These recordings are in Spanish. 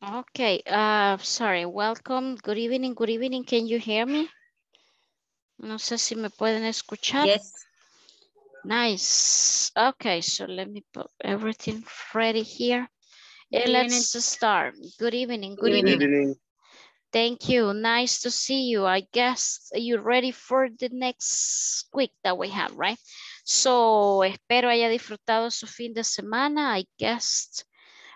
Okay, uh, sorry, welcome, good evening, good evening, can you hear me? No sé si me pueden escuchar. Yes. Nice. Okay, so let me put everything ready here. Good And evening. let's start. Good evening, good Good evening. evening. Thank you. Nice to see you. I guess you're ready for the next week that we have, right? So, espero haya disfrutado su fin de semana. I guess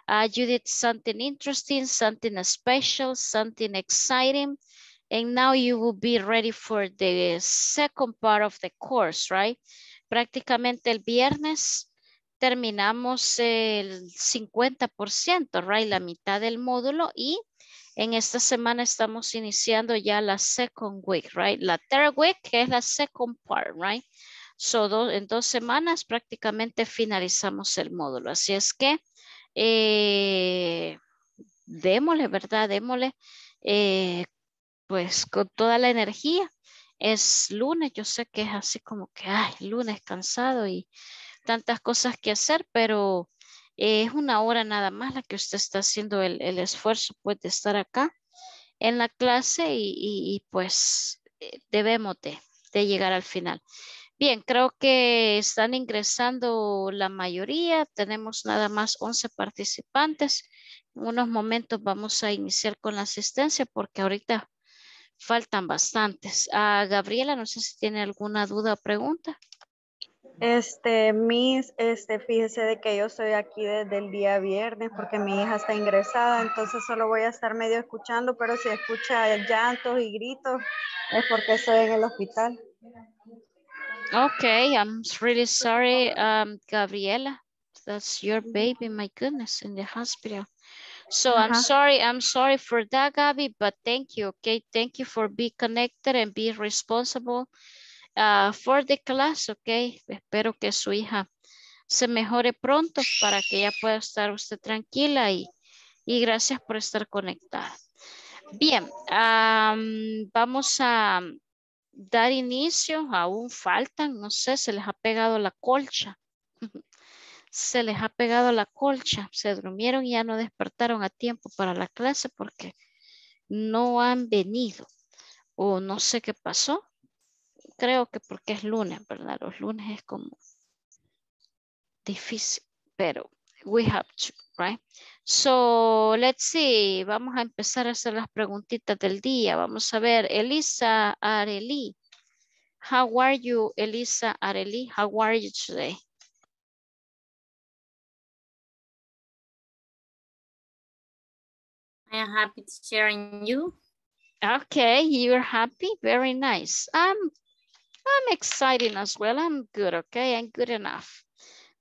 uh, you did something interesting, something special, something exciting. And now you will be ready for the second part of the course, right? Prácticamente el viernes terminamos el 50%, right? La mitad del módulo y en esta semana estamos iniciando ya la second week, right? La third week que es la second part, right? So, do- en dos semanas prácticamente finalizamos el módulo. Así es que eh, démosle, ¿verdad? Démosle eh, pues con toda la energía. Es lunes, yo sé que es así como que, ay, lunes cansado y tantas cosas que hacer, pero eh, es una hora nada más la que usted está haciendo el, esfuerzo pues de estar acá en la clase y, pues eh, debemos de, de llegar al final. Bien, creo que están ingresando la mayoría. Tenemos nada más 11 participantes. En unos momentos vamos a iniciar con la asistencia porque ahorita faltan bastantes. Ah, Gabriela, no sé si tiene alguna duda o pregunta. Este, Miss, este, fíjese de que yo estoy aquí desde el día viernes porque mi hija está ingresada, entonces solo voy a estar medio escuchando, pero si escucha llantos y gritos es porque estoy en el hospital. Okay, I'm really sorry, um, Gabriela. That's your baby, my goodness, in the hospital. So I'm Ajá. sorry, I'm sorry for that, Gabby, but thank you, okay? Thank you for being connected and be responsible uh, for the class, okay? Espero que su hija se mejore pronto para que ya pueda estar usted tranquila y, y gracias por estar conectada. Bien, am, vamos a dar inicio, aún faltan, no sé, se les ha pegado la colcha. Se les ha pegado la colcha, se durmieron y ya no despertaron a tiempo para la clase porque no han venido o no sé qué pasó. Creo que porque es lunes, ¿verdad? Los lunes es como difícil, pero we have to, right? So, let's see, vamos a empezar a hacer las preguntitas del día. Vamos a ver, Elisa Areli. How are you, Elisa Areli? How are you today? I am happy to sharing you. Okay, you're happy. Very nice. I'm I'm excited as well. I'm good, okay? I'm good enough.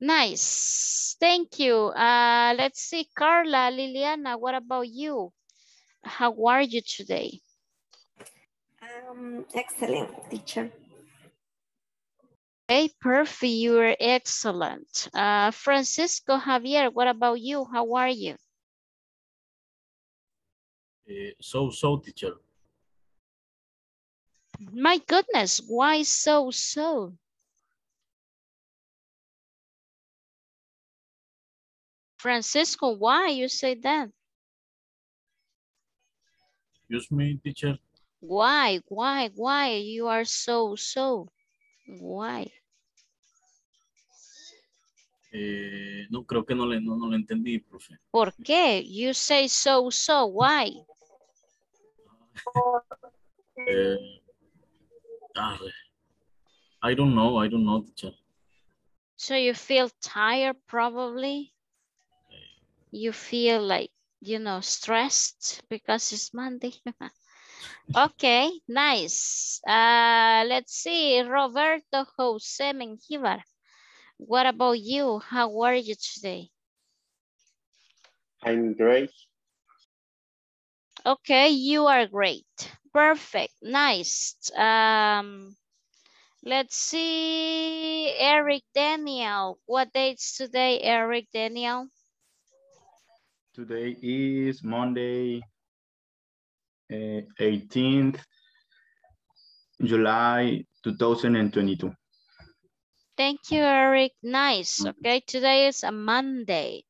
Nice. Thank you. Uh let's see, Carla, Liliana, what about you? How are you today? Um, excellent, teacher. Okay, perfect. You're excellent. Uh Francisco Javier, what about you? How are you? Eh, so, so, teacher. My goodness, why so so? Francisco, why you say that? Excuse me, teacher. Why, why, why you are so so? Why? Eh, no, creo que no le, no, no le entendí, profe. ¿Por qué? You say so so, why? Eh. I don't know, I don't know, teacher. So you feel tired probably? You feel like, you know, stressed because it's Monday? okay, nice. Uh, let's see, Roberto Jose Menjivar. What about you? How are you today? I'm great. Okay, you are great. Perfect, nice. Um, let's see, Eric Daniel. What date's today, Eric Daniel? Today is Monday, eh, 18th July 2022. Thank you, Eric. Nice. Okay, today is a Monday.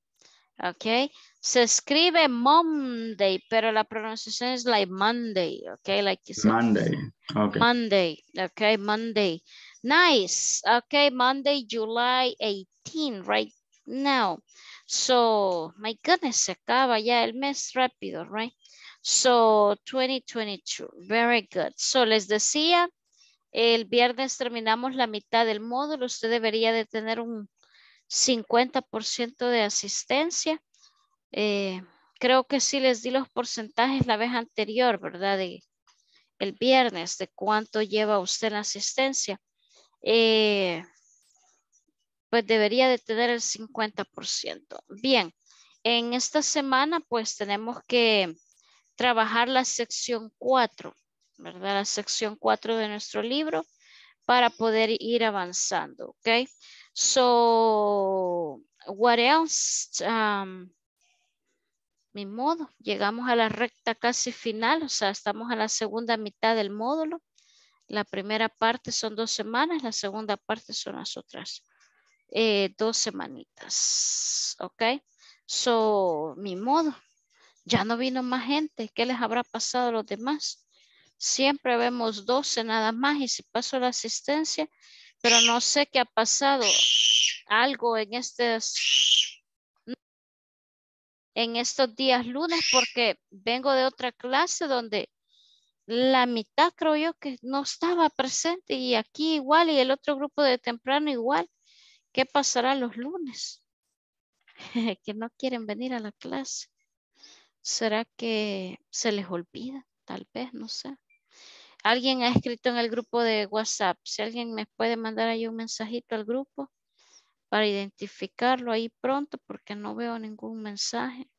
Okay, Se escribe Monday, pero la pronunciación es like Monday, okay, like you said. Monday. Okay. Monday, okay, Monday. Nice, okay, Monday, July 18, right now. So, my goodness, se acaba ya el mes rápido, right? So, 2022, very good. So, les decía, el viernes terminamos la mitad del módulo. Usted debería de tener un 50% de asistencia. Eh, creo que sí les di los porcentajes la vez anterior, ¿verdad? De, el viernes, de cuánto lleva usted en asistencia. Eh, pues debería de tener el 50%. Bien, en esta semana pues tenemos que trabajar la sección 4, ¿verdad? La sección 4 de nuestro libro para poder ir avanzando, ¿ok? So, what else? Um, mi modo, llegamos a la recta casi final, o sea, estamos a la segunda mitad del módulo. La primera parte son dos semanas, la segunda parte son las otras eh, dos semanitas, ¿ok? So, mi modo, ya no vino más gente, ¿qué les habrá pasado a los demás? Siempre vemos 12 nada más y si paso la asistencia, pero no sé qué ha pasado. Algo en estos, en estos días lunes porque vengo de otra clase donde la mitad creo yo que no estaba presente y aquí igual y el otro grupo de temprano igual. ¿Qué pasará los lunes? que no quieren venir a la clase. ¿Será que se les olvida? Tal vez, no sé. Alguien ha escrito en el grupo de WhatsApp. Si alguien me puede mandar ahí un mensajito al grupo para identificarlo ahí pronto porque no veo ningún mensaje.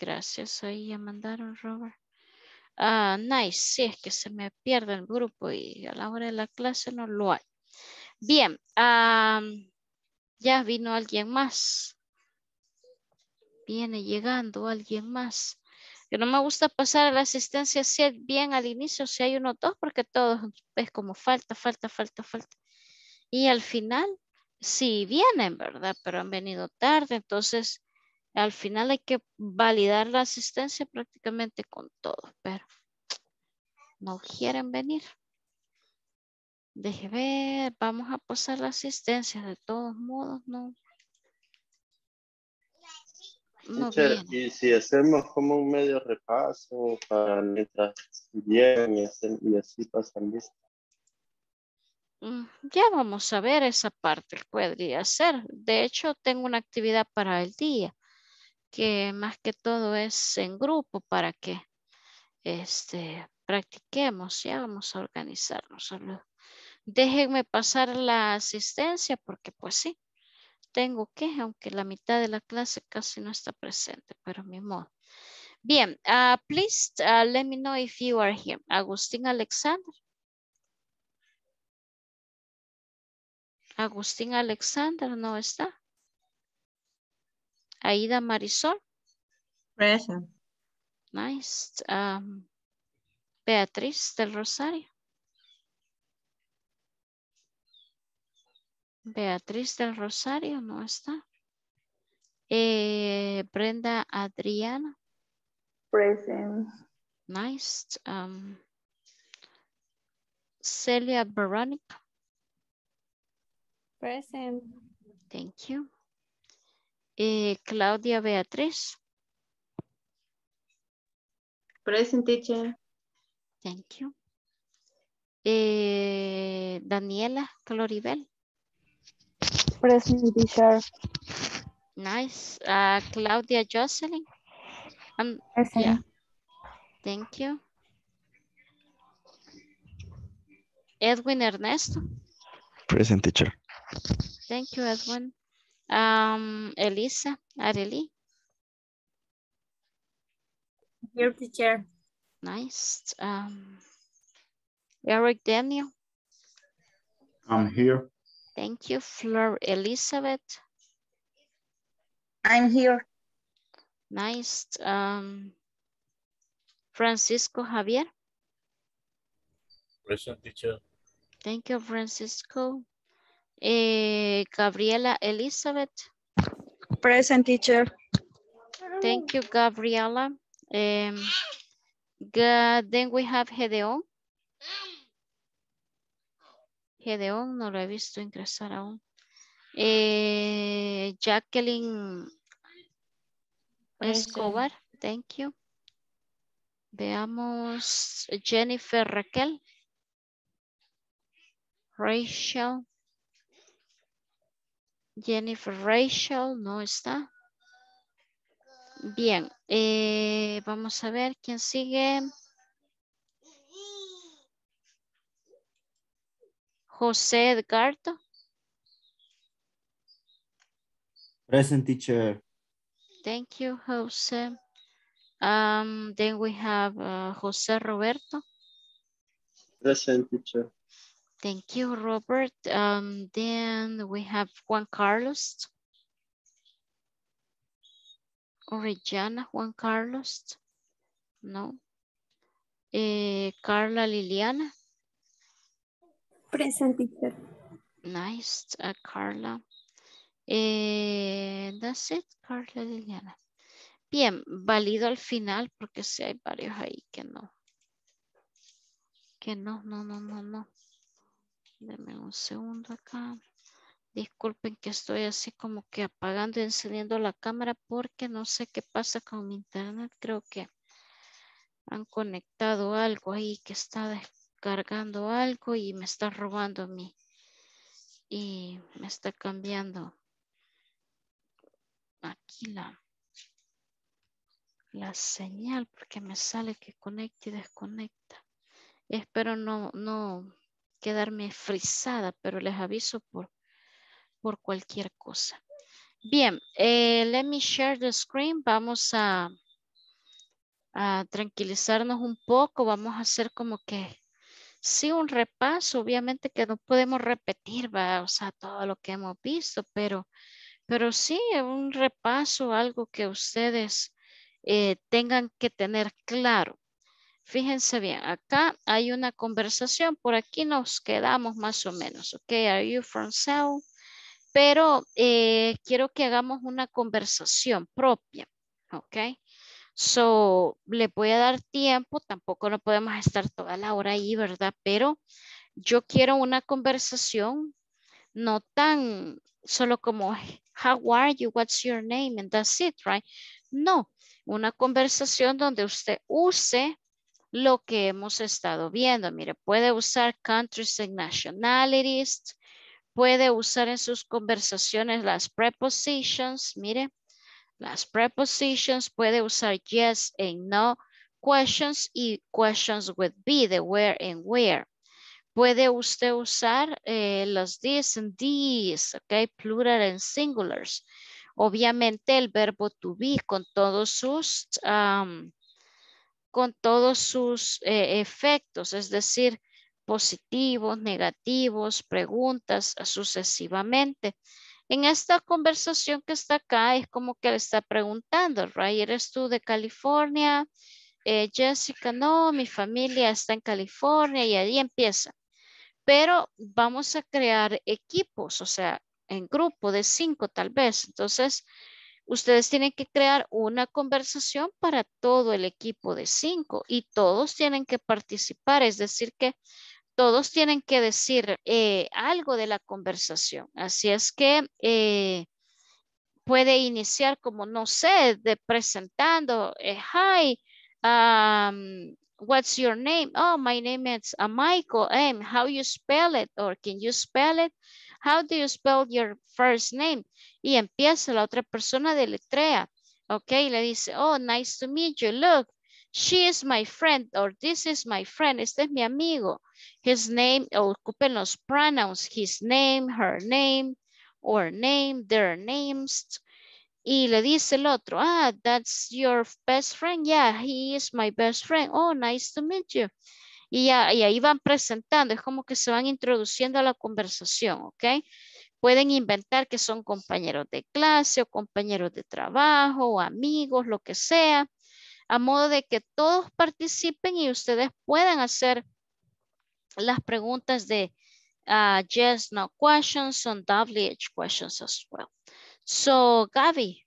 Gracias, ahí ya mandaron, Robert. Ah, nice, sí, es que se me pierde el grupo y a la hora de la clase no lo hay. Bien, ya vino alguien más. Viene llegando alguien más. Que no me gusta pasar la asistencia si bien al inicio, si hay uno dos, porque todos es como falta, falta, falta, falta. Y al final, sí vienen, ¿verdad? Pero han venido tarde, entonces al final hay que validar la asistencia prácticamente con todo, pero no quieren venir. Deje ver, vamos a pasar la asistencia de todos modos, no. No y si hacemos como un medio repaso para mientras bien y, y así pasan listo. Mm, ya vamos a ver esa parte, podría ser. De hecho, tengo una actividad para el día que más que todo es en grupo para que este, practiquemos, ya vamos a organizarnos. Déjenme pasar la asistencia porque pues sí, tengo que, aunque la mitad de la clase casi no está presente, pero mi modo. Bien, uh, please uh, let me know if you are here. Agustín Alexander. Agustín Alexander no está. Aida Marisol. Present. Nice. Um, Beatriz del Rosario. Beatriz del Rosario no está. Eh, Brenda Adriana. Present. Nice. Um, Celia Veronica. Present. Thank you. Eh, Claudia Beatriz. Present teacher. Thank you. Eh, Daniela Cloribel. Present teacher. Nice. Uh, Claudia Jocelyn. Um, Present. yeah. Thank you. Edwin Ernesto. Present teacher. Thank you, Edwin. Um, Elisa Areli. Here, teacher. Nice. Um, Eric Daniel. I'm here. Thank you. Flor Elizabeth. I'm here. Nice. Um, Francisco Javier. Present teacher. Thank you, Francisco. Eh, Gabriela Elizabeth. Present teacher. Thank you, Gabriela. Um, then we have Gedeon. Gedeon, no lo he visto ingresar aún. Eh, Jacqueline Escobar, thank you. Veamos Jennifer Raquel. Rachel. Jennifer Rachel no está. Bien, eh, vamos a ver quién sigue. José Edgardo. Present teacher. Thank you, Jose. Um, then we have uh, Jose Roberto. Present teacher. Thank you, Robert. Um, then we have Juan Carlos. Orellana, Juan Carlos. No. Eh, Carla Liliana. Present teacher. Nice, uh, Carla. Eh, that's it, Carla Liliana. Bien, válido al final porque si hay varios ahí que no. Que no, no, no, no, no. Deme un segundo acá. Disculpen que estoy así como que apagando y encendiendo la cámara porque no sé qué pasa con mi internet. Creo que han conectado algo ahí que está descargando algo y me está robando mi y me está cambiando aquí la la señal porque me sale que conecta y desconecta. Espero no, no quedarme frisada, pero les aviso por, por cualquier cosa. Bien, eh, let me share the screen. Vamos a, a tranquilizarnos un poco. Vamos a hacer como que, sí, un repaso. Obviamente que no podemos repetir, ¿va? o sea, todo lo que hemos visto, pero, pero sí, un repaso, algo que ustedes eh, tengan que tener claro. Fíjense bien, acá hay una conversación, por aquí nos quedamos más o menos, ok, are you from South? Pero eh, quiero que hagamos una conversación propia, ok. So, le voy a dar tiempo, tampoco no podemos estar toda la hora ahí, ¿verdad? Pero yo quiero una conversación no tan solo como, how are you, what's your name, and that's it, right? No, una conversación donde usted use lo que hemos estado viendo. Mire, puede usar countries and nationalities, puede usar en sus conversaciones las prepositions, mire, las prepositions, puede usar yes and no questions y questions with be, the where and where. Puede usted usar eh, los this and these, ok, plural and singulars. Obviamente el verbo to be con todos sus, con todos sus eh, efectos, es decir, positivos, negativos, preguntas sucesivamente. En esta conversación que está acá es como que le está preguntando, right? ¿Eres tú de California? Eh, Jessica, no, mi familia está en California y ahí empieza. Pero vamos a crear equipos, o sea, en grupo de cinco tal vez. Entonces, ustedes tienen que crear una conversación para todo el equipo de cinco y todos tienen que participar, es decir que todos tienen que decir eh, algo de la conversación. Así es que eh, puede iniciar como, no sé, de presentando, eh, hi, um, what's your name? Oh, my name is Michael. M. How you spell it? Or can you spell it? How do you spell your first name? Y empieza la otra persona de letrea. Ok, le dice, oh, nice to meet you. Look, she is my friend or this is my friend. Este es mi amigo. His name, ocupen los pronouns. His name, her name, or name, their names. Y le dice el otro, ah, that's your best friend. Yeah, he is my best friend. Oh, nice to meet you. Y, ya, y ahí van presentando, es como que se van introduciendo a la conversación, ¿ok? Pueden inventar que son compañeros de clase o compañeros de trabajo o amigos, lo que sea, a modo de que todos participen y ustedes puedan hacer las preguntas de uh, yes, no questions on WH questions as well. So, Gaby.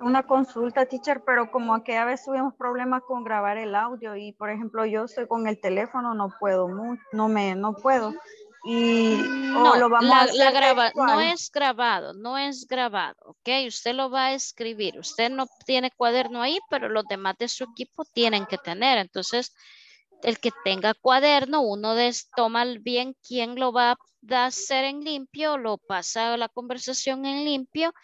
Una consulta, teacher, pero como aquella vez tuvimos problemas con grabar el audio y, por ejemplo, yo estoy con el teléfono, no puedo, no me, no puedo. Y no, lo vamos a hacer graba, no es grabado, no es grabado, ¿ok? Usted lo va a escribir. Usted no tiene cuaderno ahí, pero los demás de su equipo tienen que tener. Entonces, el que tenga cuaderno, uno de, toma bien quién lo va a hacer en limpio, lo pasa a la conversación en limpio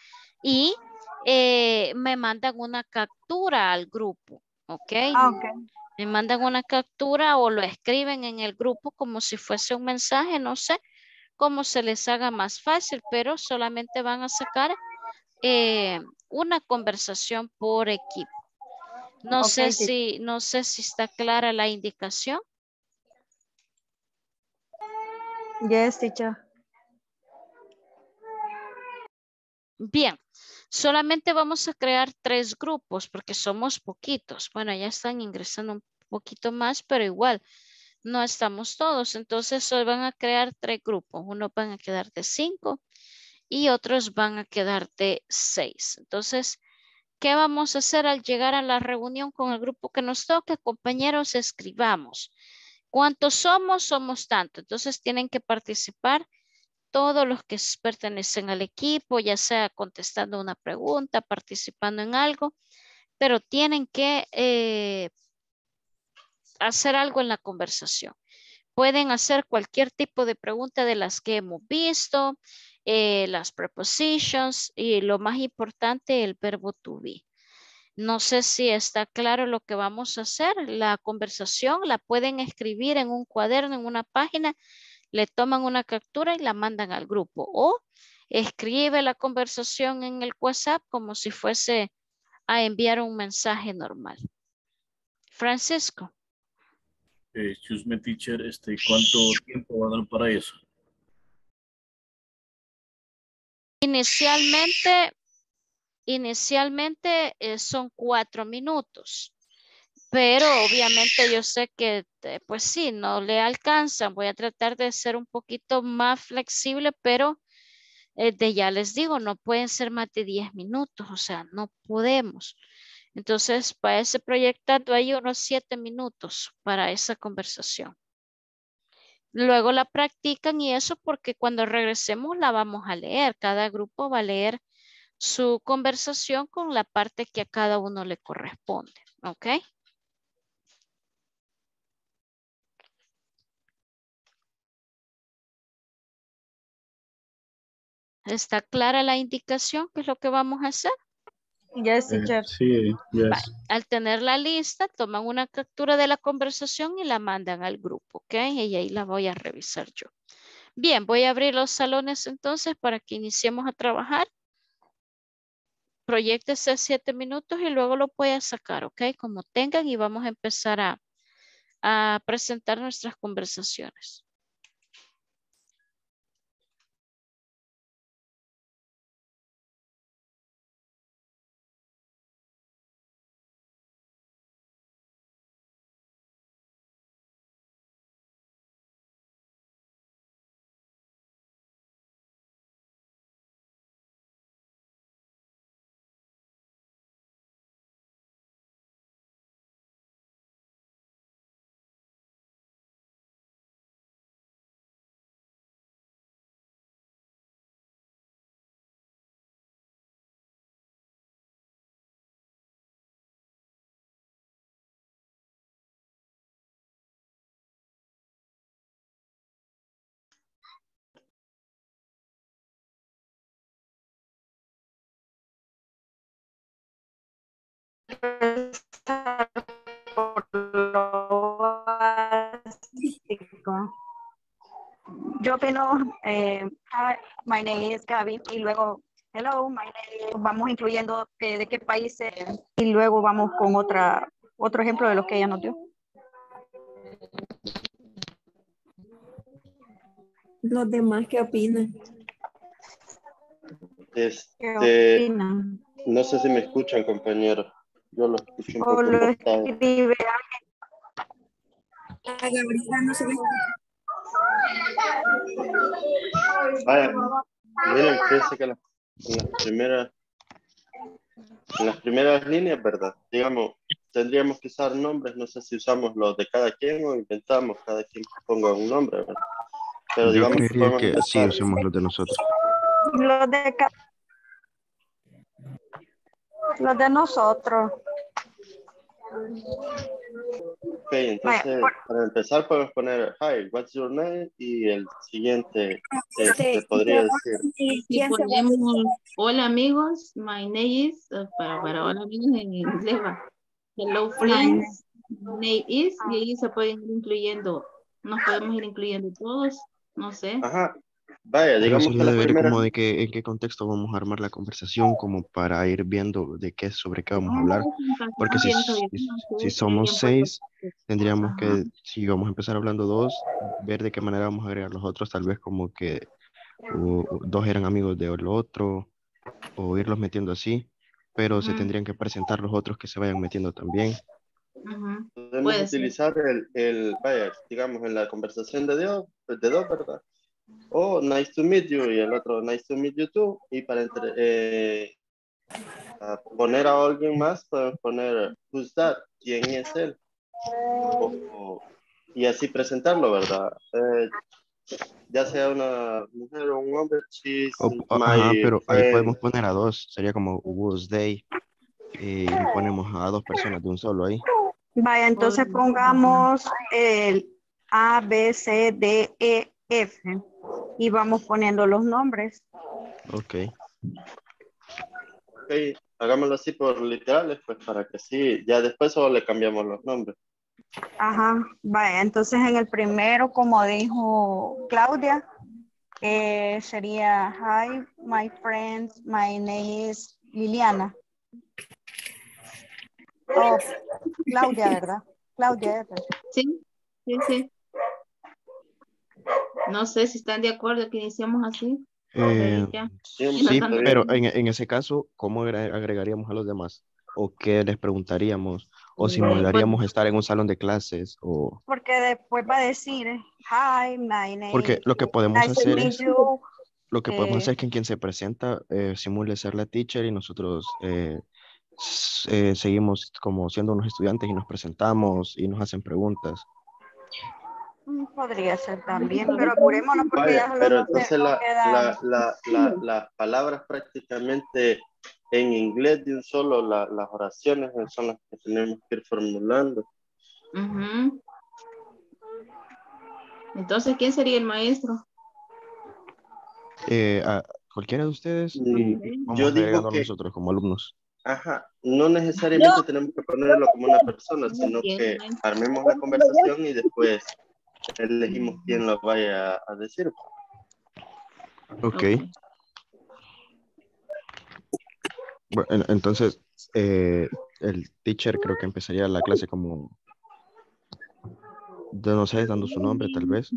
y eh, me mandan una captura al grupo, ¿ok? Ah, ok. Me mandan una captura o lo escriben en el grupo como si fuese un mensaje, no sé cómo se les haga más fácil, pero solamente van a sacar eh, una conversación por equipo. No sé si, no sé si está clara la indicación. Yes, teacher. Bien, solamente vamos a crear tres grupos porque somos poquitos. Bueno, ya están ingresando un poquito más, pero igual no estamos todos. Entonces solo van a crear tres grupos. Uno van a quedar de cinco y otros van a quedar de seis. Entonces, ¿Qué vamos a hacer al llegar a la reunión con el grupo que nos toque? Compañeros, escribamos. ¿Cuántos somos? Somos tanto. Entonces tienen que participar todos los que pertenecen al equipo, ya sea contestando una pregunta, participando en algo, pero tienen que eh, hacer algo en la conversación. Pueden hacer cualquier tipo de pregunta de las que hemos visto, eh, las prepositions y lo más importante, el verbo to be. No sé si está claro lo que vamos a hacer. La conversación la pueden escribir en un cuaderno, en una página, le toman una captura y la mandan al grupo. O escribe la conversación en el WhatsApp como si fuese a enviar un mensaje normal. Francisco. Eh, excuse me, teacher, este, ¿cuánto tiempo va a dar para eso? Inicialmente, inicialmente eh, son cuatro minutos, pero obviamente yo sé que eh, pues sí, no le alcanzan. Voy a tratar de ser un poquito más flexible, pero eh, de ya les digo, no pueden ser más de 10 minutos, o sea, no podemos. Entonces, para ese proyectado hay unos siete minutos para esa conversación. Luego la practican y eso porque cuando regresemos la vamos a leer. Cada grupo va a leer su conversación con la parte que a cada uno le corresponde. ¿Ok? ¿Está clara la indicación? ¿Qué es lo que vamos a hacer? Yes, teacher. sí, yes. Al tener la lista, toman una captura de la conversación y la mandan al grupo, ¿ok? Y ahí la voy a revisar yo. Bien, voy a abrir los salones entonces para que iniciemos a trabajar. Proyectese siete minutos y luego lo voy a sacar, ¿ok? Como tengan y vamos a empezar a, a presentar nuestras conversaciones. Yo opino, eh, hi, my name is Gaby, y luego, hello, my name, vamos incluyendo eh, de qué país, y luego vamos con otra, otro ejemplo de lo que ella nos dio. Los demás, ¿qué opinan? Este, ¿Qué opinan? No sé si me escuchan, compañero. Yo lo escucho un O lo escribe A Gabriela no se le Vaya, miren, fíjense que en las primeras en las primeras líneas, ¿verdad? Digamos, tendríamos que usar nombres, no sé si usamos los de cada quien o inventamos cada quien que ponga un nombre, ¿verdad? Pero Yo digamos que, que sí usemos los de nosotros. Los de los de nosotros. Ok, entonces para empezar podemos poner Hi, what's your name? Y el siguiente este, podría decir. Y ponemos Hola amigos, my name is, uh, para, para hola amigos en inglés va. Hello friends, name is, y ahí se pueden ir incluyendo, nos podemos ir incluyendo todos, no sé. Ajá, Vaya, digamos que la primera... como de que, en qué contexto vamos a armar la conversación, como para ir viendo de qué, sobre qué vamos a hablar. Porque si, si, somos seis, tendríamos que, si vamos a empezar hablando dos, ver de qué manera vamos a agregar los otros, tal vez como que dos eran amigos de lo otro, o irlos metiendo así, pero se tendrían que presentar los otros que se vayan metiendo también. Podemos utilizar el, el, vaya, digamos, en la conversación de, Dios, de dos, ¿verdad? Oh, nice to meet you, y el otro, nice to meet you too, y para entre, eh, poner a alguien más, podemos poner, who's that, quién es él, y así presentarlo, ¿verdad? Eh, ya sea una mujer o un hombre, she's pero ahí podemos poner a dos, sería como who's they, y ponemos a dos personas de un solo ahí. Vaya, entonces pongamos el A, B, C, D, E, F y vamos poniendo los nombres. Ok. Ok, hagámoslo así por literales, pues para que sí, ya después solo le cambiamos los nombres. Ajá, vaya, entonces en el primero, como dijo Claudia, eh, sería, hi, my friends, my name is Liliana. Oh, Claudia, ¿verdad? Claudia. Sí, sí, sí. No sé si están de acuerdo que iniciemos así. Eh, sí, pero en, en, ese caso, ¿cómo agregaríamos a los demás? ¿O qué les preguntaríamos? ¿O simularíamos pues estar en un salón de clases? O... Porque después va a decir, hi, my name Porque lo que podemos hacer es... Lo que podemos hacer es que quien se presenta eh, simule ser la teacher y nosotros eh, eh, seguimos como siendo unos estudiantes y nos presentamos y nos hacen preguntas. Podría ser también, pero apurémonos porque ya Pero entonces la, la, la, las palabras prácticamente en inglés de un solo, las oraciones son las que tenemos que ir formulando. Entonces, ¿quién sería el maestro? Eh, cualquiera de ustedes. Yo digo que, nosotros como alumnos. Ajá, no necesariamente tenemos que ponerlo como una persona, sino que armemos la conversación y después elegimos quién lo vaya a decir. Ok. Bueno, entonces, eh, el teacher creo que empezaría la clase como, no sé, dando su nombre tal vez.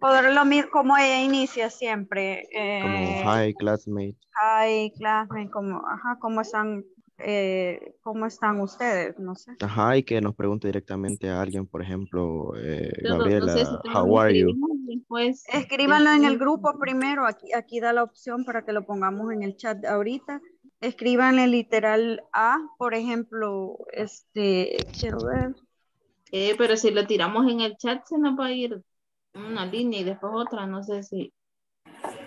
Poder lo mismo como ella inicia siempre. como eh, hi classmate. Hi classmate, como, ajá, cómo están eh, ¿cómo están ustedes? No sé. Ajá, y que nos pregunte directamente a alguien, por ejemplo, eh, Gabriela, how are you? Escríbanlo en el grupo primero, aquí, aquí da la opción para que lo pongamos en el chat ahorita. Escríbanle literal A, por ejemplo, este, quiero ver. Eh, pero si lo tiramos en el chat se nos va a ir una línea y después otra, no sé si.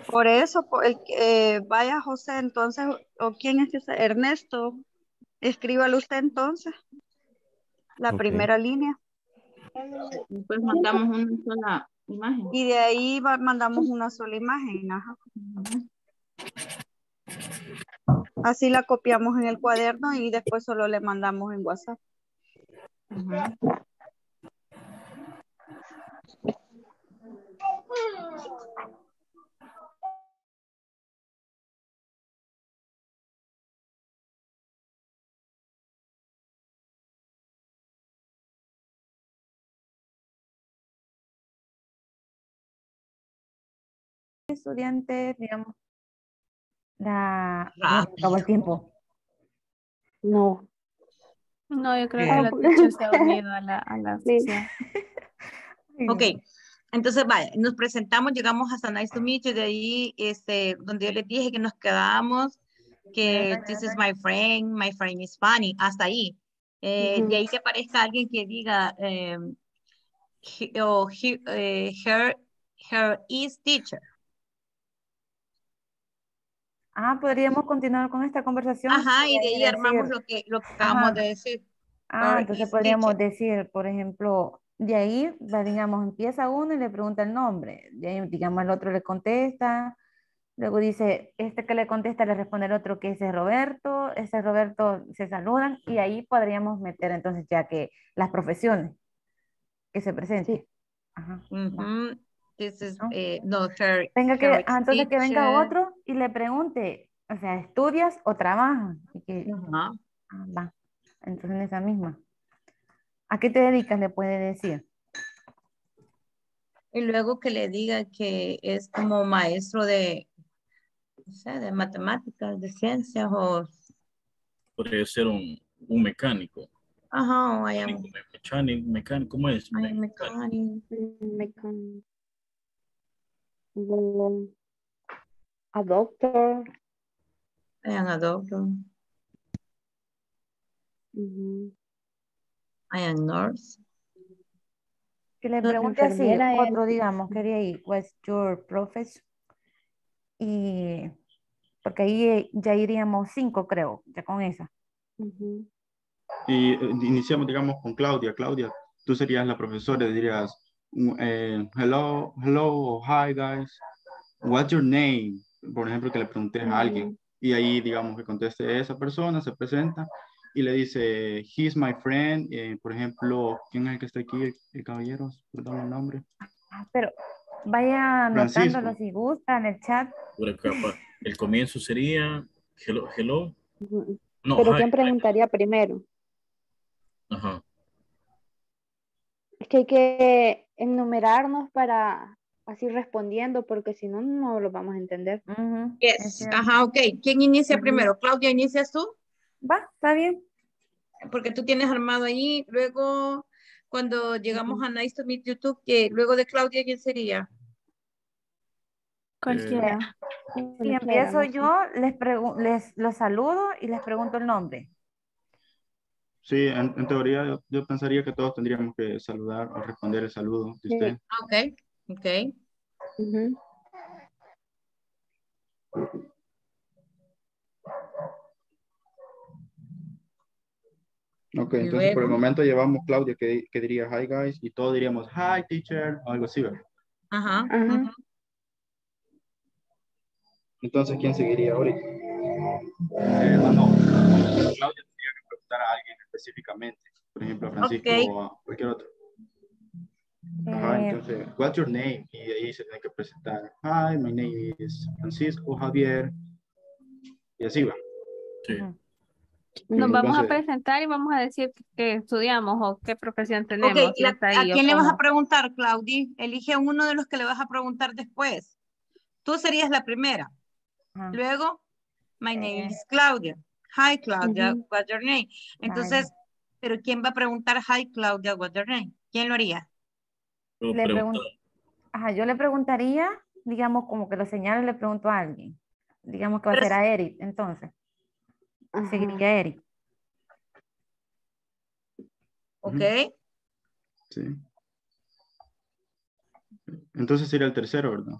Por eso, el, eh, vaya José, entonces, ¿o quién es ese? Ernesto, escríbalo usted entonces, la primera línea. Después mandamos una sola imagen. Y de ahí mandamos una sola imagen, Así la copiamos en el cuaderno y después solo le mandamos en WhatsApp estudiantes, digamos, la, acabó el tiempo. No. No, yo creo que la teacher se ha unido a la, a la sesión. Ok, entonces vaya, nos presentamos, llegamos hasta Nice to Meet You, de ahí, este, donde yo les dije que nos quedamos, que this is my friend, my friend is funny, hasta ahí. Eh, De ahí que aparezca alguien que diga, eh, o eh, her, her is teacher. Ah, podríamos continuar con esta conversación. Ajá, y de ahí armamos lo que, lo que acabamos de decir. Ah, entonces podríamos decir, por ejemplo, de ahí, digamos, empieza uno y le pregunta el nombre. De ahí, digamos, el otro le contesta. Luego dice, este que le contesta le responde el otro que ese es Roberto. Ese Roberto se saludan y ahí podríamos meter entonces ya que las profesiones que se presenten. Ajá. This is, eh, no, her, Venga que, ah, entonces que venga otro y le pregunte, o sea, ¿estudias o trabajas? Y que, ah, va. Entonces en esa misma. ¿A qué te dedicas? Le puede decir. Y luego que le diga que es como maestro de, no sé, de matemáticas, de ciencias o... Podría ser un, un mecánico. Ajá, o I am... Mecánico, mecánico, ¿cómo es? I am mecánico. Mecánico. A doctor. I am a doctor. I am nurse. Que le pregunte así, otro, digamos, quería ir, what's your profession? Y porque ahí eh, ya iríamos cinco, creo, ya con esa. Y eh, iniciamos, digamos, con Claudia. Claudia, tú serías la profesora, dirías, eh, hello, hello, hi guys, what's your name? Por ejemplo, que le preguntes a alguien y ahí, digamos, que conteste esa persona, se presenta y le dice, he's my friend, eh, por ejemplo, ¿quién es el que está aquí, el, caballero? Perdón el nombre. Pero vaya anotándolo si gusta en el chat. El comienzo sería, hello, hello. No, Pero ¿quién preguntaría primero? Ajá. Es que hay que enumerarnos para así respondiendo, porque si no, no lo vamos a entender. Ajá, ok. ¿Quién inicia primero? Claudia, ¿inicias tú? Va, está bien. Porque tú tienes armado ahí. Luego, cuando llegamos a Nice to Meet YouTube, que luego de Claudia, ¿quién sería? Cualquiera. Si empiezo yo, les, les los saludo y les pregunto el nombre. Sí, en, teoría yo, pensaría que todos tendríamos que saludar o responder el saludo de usted. Ok, ok. Ok, entonces por el momento llevamos Claudia que, que, diría hi guys y todos diríamos hi teacher o algo así, ¿verdad? Ajá. Entonces, ¿quién seguiría ahorita? Eh, no, no. Claudia tendría que preguntar a alguien específicamente, por ejemplo, a Francisco o a cualquier otro. Ajá, eh, entonces, what's your name? Y ahí se tiene que presentar. Hi, my name is Francisco Javier. Y así va. Sí. Nos vamos a presentar y vamos a decir qué estudiamos o qué profesión tenemos. Okay, ¿A quién le vas a preguntar, Claudia? Elige uno de los que le vas a preguntar después. Tú serías la primera. Luego, my name is Claudia. Hi, Claudia, what's your name? Entonces, pero ¿quién va a preguntar, hi, Claudia, what's your name? ¿Quién lo haría? Le Ajá, yo le preguntaría, digamos, como que lo señalo, le pregunto a alguien. Digamos que va a ser a Eric, entonces. Seguiría Eric. Ok. Sí. Entonces sería el tercero, ¿verdad?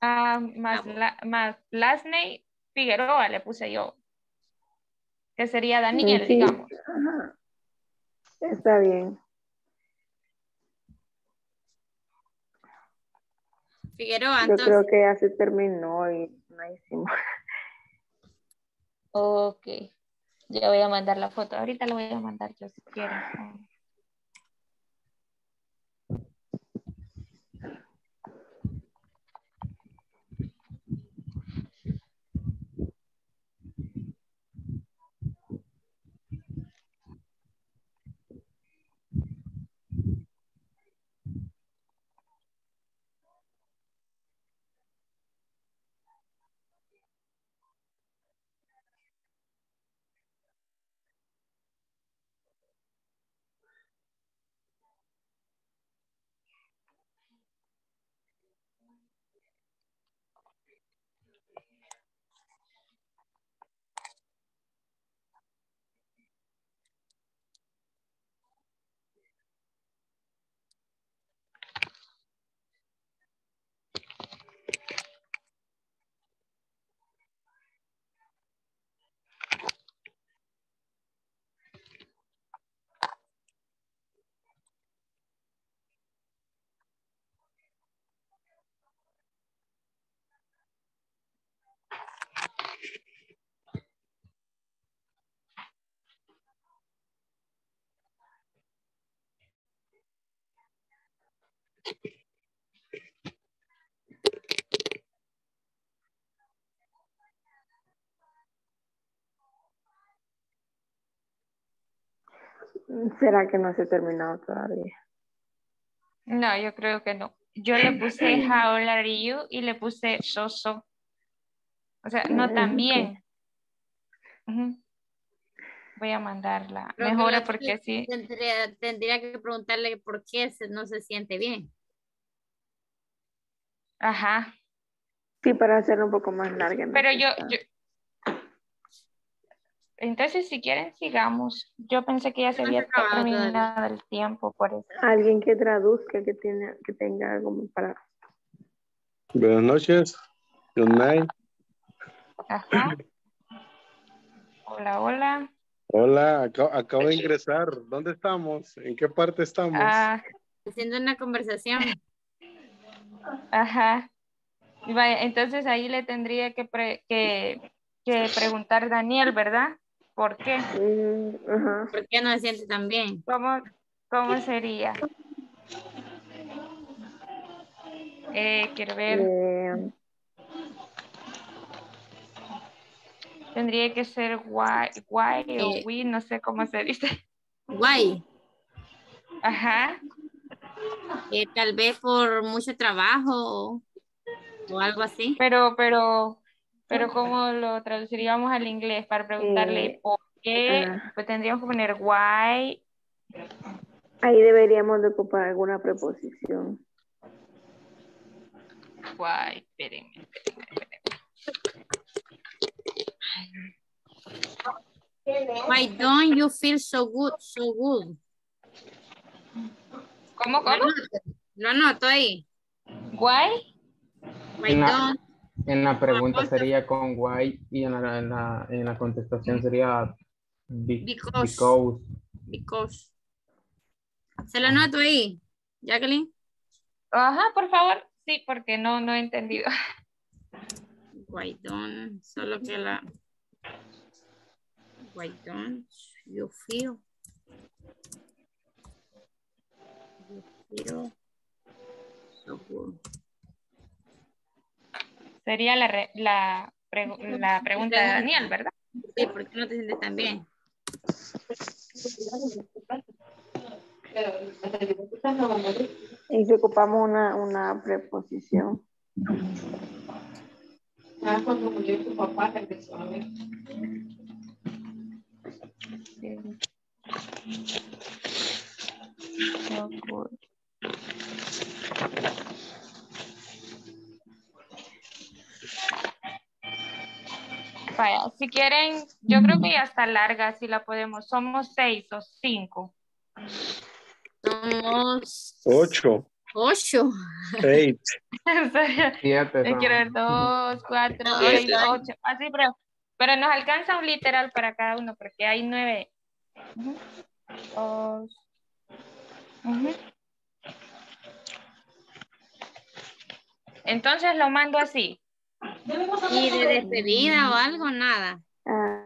Ah, más, la, más Lasney Figueroa le puse yo. Que sería Daniel, digamos. Está bien. Figueroa, Yo creo que ya se terminó y no hicimos. Ok. Ya voy a mandar la foto. Ahorita la voy a mandar yo si quieren. ¿Será que no se ha terminado todavía? No, yo creo que no. Yo le puse how are you y le puse so so. O sea, no tan bien. Ujú. Voy a mandarla. Creo Mejora porque chica sí. Tendría, tendría que preguntarle por qué se- no se siente bien. Ajá. Sí, para hacerlo un poco más larga. Pero yo, yo... Entonces, si quieren, sigamos. Yo pensé que ya se había terminado el tiempo, por eso. Alguien que traduzca, que, tiene, que tenga algo para... Buenas noches. Good night. Ajá. Hola, hola. Hola, acabo, acabo de ingresar. ¿Dónde estamos? ¿En qué parte estamos? Ah, Haciendo una conversación. ajá. Vaya, entonces ahí le tendría que, pre- que, que preguntar Daniel, ¿verdad? ¿Por qué? Mm, ¿Por qué no se siente tan bien? ¿Cómo, cómo sería? Eh, quiero ver. Eh, Tendría que ser why, why o Eh. we, no sé cómo se dice. Guay. Ajá. Eh, tal vez por mucho trabajo o, o algo así. Pero, pero, pero ¿cómo lo traduciríamos al inglés para preguntarle Eh, por qué? Pues tendríamos que poner why. ahí deberíamos de ocupar alguna preposición. Why, espérenme, espérenme, espérenme. Why don't you feel so good, so good? ¿Cómo, Lo cómo? anoto, lo anoto ahí. Why? Why la, don't, en la pregunta sería con why y en la, en la, en la contestación sería be- Because. because. because. Se lo anoto ahí. Jacqueline. Ajá, por favor. Sí, porque no, no he entendido. Why don't, solo que la. Why don't you feel? You feel so good. Sería la, re- la, pregu- la pregunta de Daniel, ¿verdad? Sí, ¿por qué no te sientes tan bien? Y si ocupamos una, una preposición. Ah, cuando murió tu papá regresó a ver. So si quieren, yo creo que ya está larga, si la podemos. Somos seis o cinco. Somos Ocho. ocho. Serio. Siete Yo quiero ver dos, cuatro, seis, ocho. Así, pero, pero nos alcanza un literal para cada uno, porque hay nueve. Dos. Entonces lo mando así. ¿Y de despedida o algo? Nada. Ah,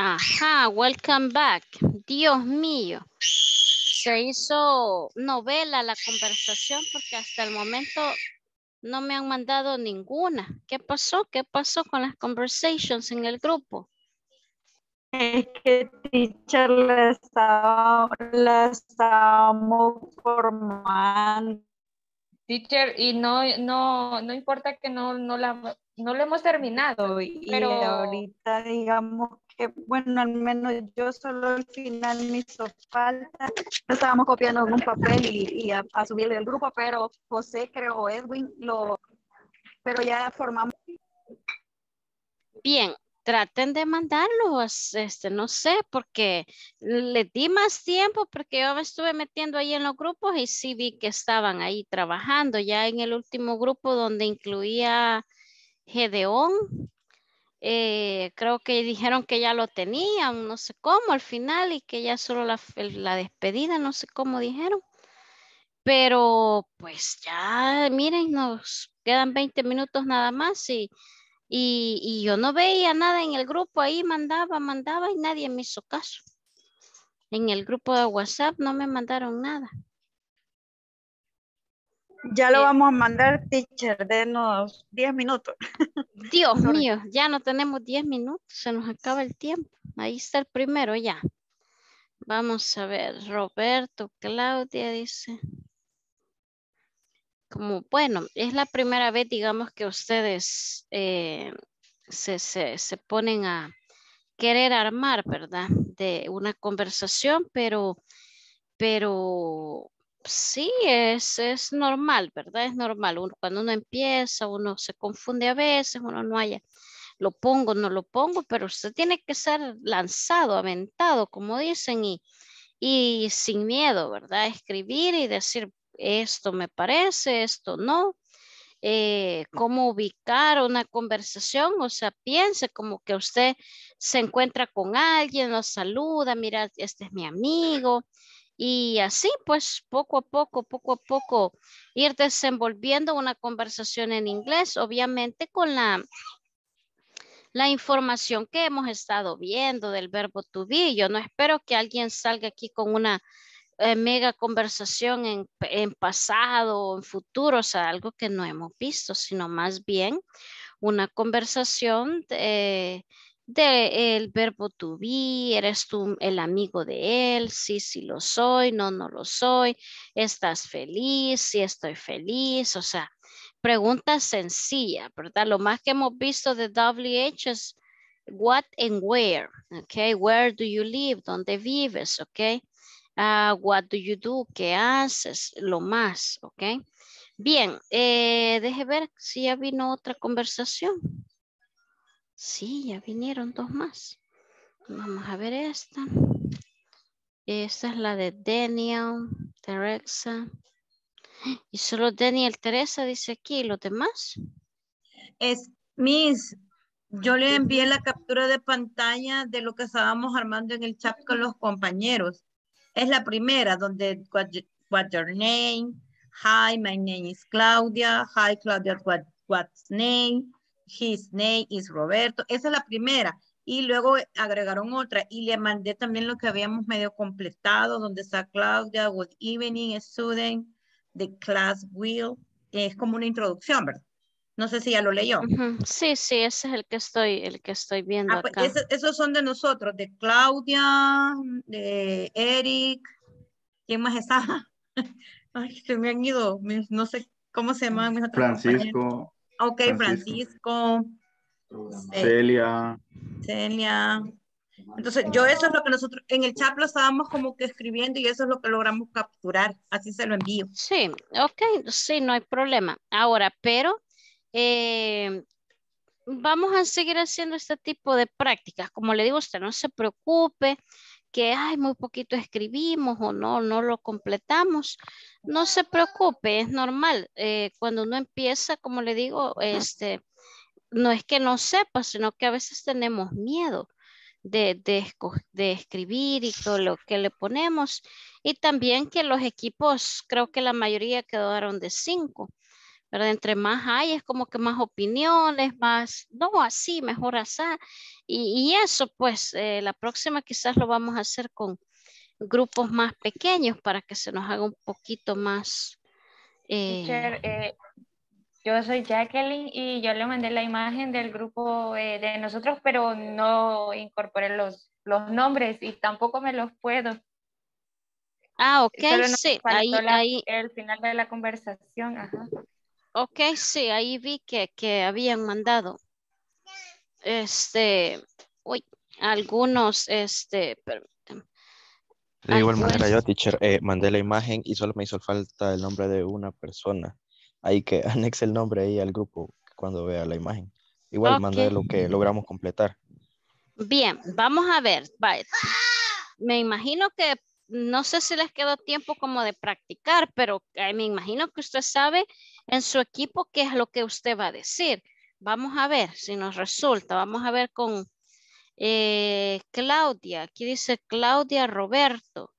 Ajá, welcome back. Dios mío. Se hizo novela la conversación porque hasta el momento no me han mandado ninguna. ¿Qué pasó? ¿Qué pasó con las conversations en el grupo? Es que teacher la, estaba, la estábamos formando. Teacher, y no, no, no importa que no, no la no lo hemos terminado. Y pero ahorita digamos que, bueno, al menos yo solo al final me hizo falta. Estábamos copiando en un papel y, a, subirle al grupo, pero José, creo, Edwin, lo, pero ya formamos. Bien, traten de mandarlos, este, no sé, porque le di más tiempo porque yo me estuve metiendo ahí en los grupos y sí vi que estaban ahí trabajando ya en el último grupo donde incluía Gedeón. Eh, creo que dijeron que ya lo tenían, no sé cómo al final y que ya solo la, la despedida, no sé cómo dijeron. Pero pues ya, miren, nos quedan 20 minutos nada más y, y, y, yo no veía nada en el grupo ahí, mandaba, mandaba y nadie me hizo caso. En el grupo de WhatsApp no me mandaron nada. Ya lo vamos a mandar, teacher, denos 10 minutos. Dios mío, ya no tenemos 10 minutos, se nos acaba el tiempo. Ahí está el primero ya. Vamos a ver, Roberto, Claudia dice. Como, bueno, es la primera vez, digamos, que ustedes eh, se, se ponen a querer armar, ¿verdad? De una conversación, pero, pero sí, es, es normal, ¿verdad? Es normal. cuando uno empieza, uno se confunde a veces, uno no haya, lo pongo, no lo pongo, pero usted tiene que ser lanzado, aventado, como dicen, y, y sin miedo, ¿verdad? Escribir y decir, esto me parece, esto no. Eh, cómo ubicar una conversación, o sea, piense como que usted se encuentra con alguien, lo saluda, mira, este es mi amigo, y así pues poco a poco, poco a poco ir desenvolviendo una conversación en inglés, obviamente con la, la información que hemos estado viendo del verbo to be. Yo no espero que alguien salga aquí con una eh, mega conversación en, en pasado o en futuro, o sea, algo que no hemos visto, sino más bien una conversación de, de el verbo to be, eres tú el amigo de él, sí, sí lo soy, no, no lo soy, estás feliz, sí estoy feliz, o sea, pregunta sencilla, ¿verdad? Lo más que hemos visto de WH es what and where, ok, where do you live, dónde vives, ok, uh, what do you do, qué haces, lo más, ok. Bien, eh, deje ver si ya vino otra conversación. Sí, ya vinieron dos más. Vamos a ver esta. Esta es la de Daniel, Teresa. Y solo Daniel, Teresa dice aquí, ¿y los demás? Es, Miss, yo le envié la captura de pantalla de lo que estábamos armando en el chat con los compañeros. Es la primera, donde, what's your name? Hi, my name is Claudia. Hi, Claudia, what, what's name? His name is Roberto. Esa es la primera. Y luego agregaron otra y le mandé también lo que habíamos medio completado, donde está Claudia, Good evening, student, the class will. Es como una introducción, ¿verdad? No sé si ya lo leyó. Sí, sí, ese es el que estoy, el que estoy viendo ah, pues, acá. esos son de nosotros, de Claudia, de Eric. ¿Quién más estaba? Ay, se me han ido, no sé cómo se llaman mis otros Francisco. Ok, Francisco. Eh, Celia. Celia. Entonces, yo eso es lo que nosotros, en el chat lo estábamos como que escribiendo y eso es lo que logramos capturar. Así se lo envío. Sí, ok, sí, no hay problema. Ahora, pero eh, vamos a seguir haciendo este tipo de prácticas. Como le digo a usted, no se preocupe que ay, muy poquito escribimos o no, no lo completamos, no se preocupe, es normal. Eh, cuando uno empieza, como le digo, este, no es que no sepa, sino que a veces tenemos miedo de, de, escribir y todo lo que le ponemos. Y también que los equipos, creo que la mayoría quedaron de cinco, ¿verdad? Entre más hay, es como que más opiniones, más, no, así, mejor así. Y, y eso, pues, eh, la próxima quizás lo vamos a hacer con grupos más pequeños para que se nos haga un poquito más... Eh... Teacher, eh, yo soy Jacqueline y yo le mandé la imagen del grupo eh, de nosotros, pero no incorporé los, los nombres y tampoco me los puedo. Ah, ok, sí, ahí, ahí. El final de la conversación, ajá. Ok, sí, ahí vi que, que habían mandado. Este, uy, algunos, este, de igual manera yo, teacher, eh, mandé la imagen y solo me hizo falta el nombre de una persona. Ahí que anexe el nombre ahí al grupo cuando vea la imagen. Igual mandé lo que logramos completar. Bien, vamos a ver. Me imagino que, no sé si les quedó tiempo como de practicar, pero eh, me imagino que usted sabe en su equipo qué es lo que usted va a decir. Vamos a ver si nos resulta. Vamos a ver con eh, Claudia. Aquí dice Claudia Roberto.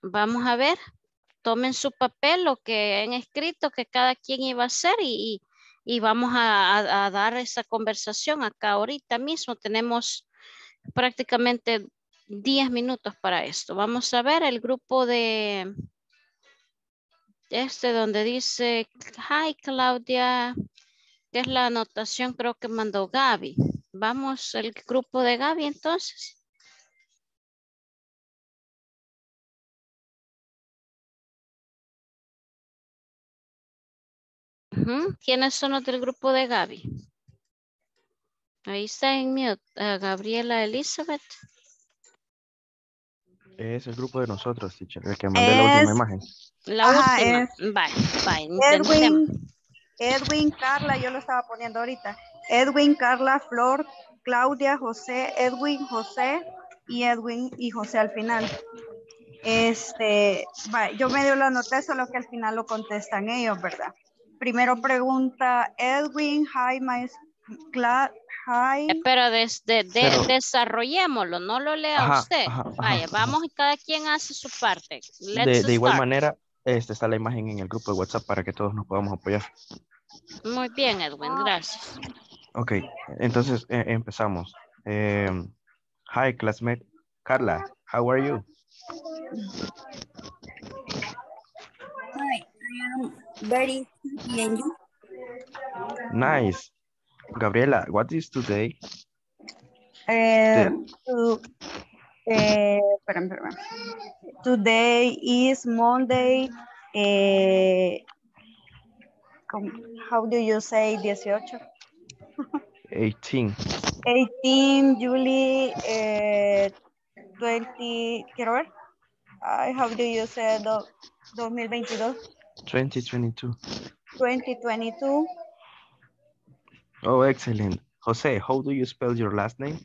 Vamos a ver. Tomen su papel, lo que han escrito que cada quien iba a hacer y, y vamos a, a, dar esa conversación acá ahorita mismo. Tenemos prácticamente 10 minutos para esto. Vamos a ver el grupo de este donde dice, hi Claudia, que es la anotación creo que mandó Gaby. Vamos el grupo de Gaby entonces. ¿Quiénes son los del grupo de Gaby? Ahí está en mute. Gabriela Elizabeth. Es el grupo de nosotros, teacher, el que mandé la última imagen. La última. Bye, bye. Edwin, Edwin, Carla, yo lo estaba poniendo ahorita. Edwin, Carla, Flor, Claudia, José, Edwin, José y Edwin y José al final. Este, yo medio lo anoté, solo que al final lo contestan ellos, ¿verdad? Primero pregunta Edwin, hi, my, hi. Eh, pero desde desarrollémoslo, no lo lea usted. Vaya, vamos y cada quien hace su parte. de, igual manera, esta está la imagen en el grupo de WhatsApp para que todos nos podamos apoyar. Muy bien, Edwin, gracias. Ok, entonces eh, empezamos. Eh, hi, classmate. Carla, how are you? Hi, I am very happy and you? Nice. Gabriela, what is today? Uh, to, uh, Today is Monday. Uh, how do you say 18? 18. 18, Julie, uh, 20, quiero ver. Uh, how do you say do, 2022? 2022. 2022. Oh, excellent. Jose, how do you spell your last name?